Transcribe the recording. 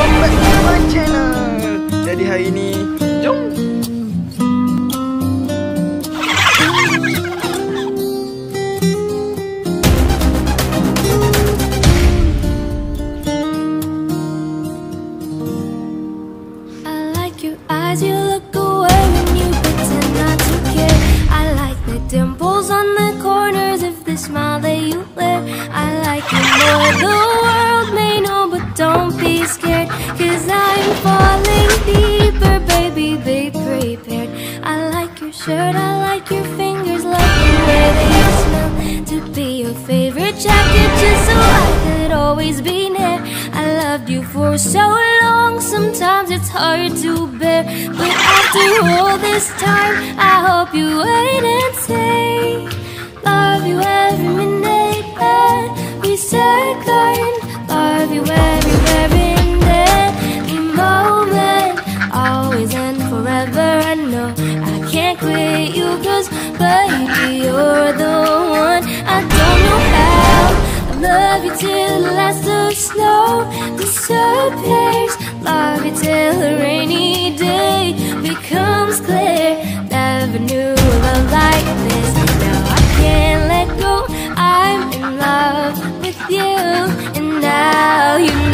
welcome back to my channel. Jadi hari ni, jom. Like your eyes, you look your shirt, I like your fingers, like the way they smell. To be your favorite jacket, just so I could always be near. I loved you for so long, sometimes it's hard to bear. But after all this time, I hope you wait and say, quit you Cause baby you're the one. I don't know how I love you till the last of snow disappears. Love you till a rainy day becomes clear. Never knew love like this Now I can't let go. I'm in love with you And now you know